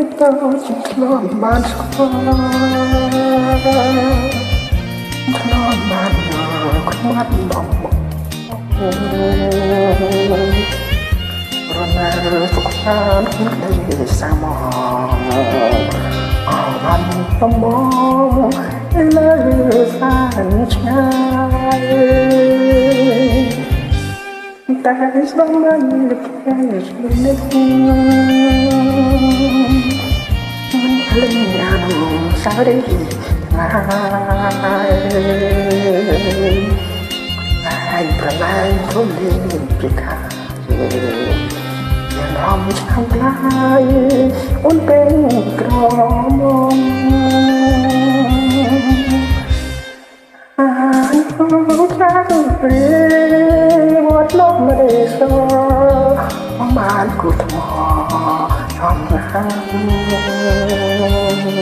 ជាធ្លាប់បានស្គាល់ធ្លាប់បានខ្មាត់បំបងរណាសុខសានក្នុងក្តីសាមងអរបានតំបងលើសានឆ្ងាយតែស្ដងមិនលក្ខណៈឆ្លឹកមិន sorry. I'm blind from the Africa. យ៉ាងរំខានខ្លាយអូនពេលក្រមងអានអូនខ្លាចព្រេវត្តលោកមិនទេសអំបានគូថ្មចំហាន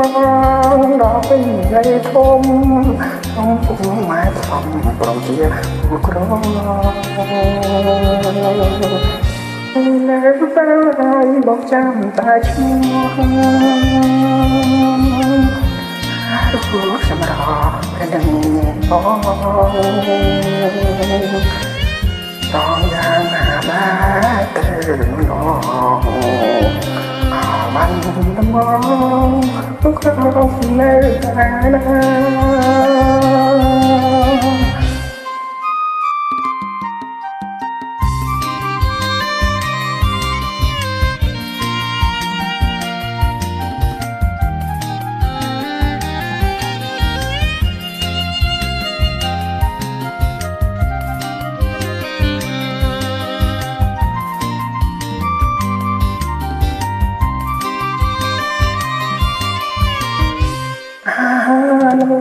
ដល់ពេលថ្ងៃធំខ្ញុំពុកម៉ែធំប្រងជាគូក្រនៅពេលបងចាំតែឈ្មោះរូបសម្រស់ព្រះនឹងបងតងយ៉ាងណាដែរទៅន ងអបានដំងទុ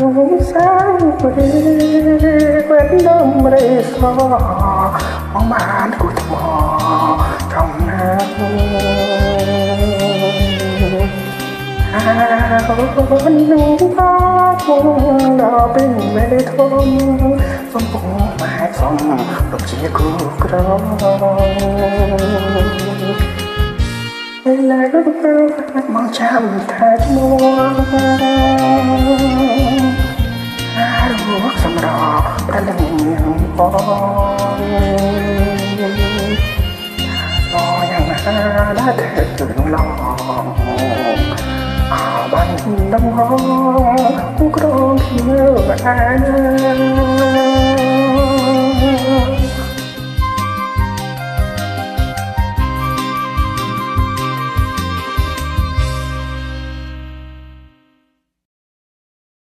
ងនៅតែណាសាំព្រីពេលដំរីសមកបានគូថ្មចំណាអាអូននឹងតាគងដល់ពេលមេធំសំពងម៉ែសំលោកជាគូក្រ ពេលឡាយទៅមកចាំថាឈ្មោះរូបសម្រស់ប្រលឹងបងអូយ៉ាងណាដែលទៅឡងអបានដំងក្រងគ្នាអាន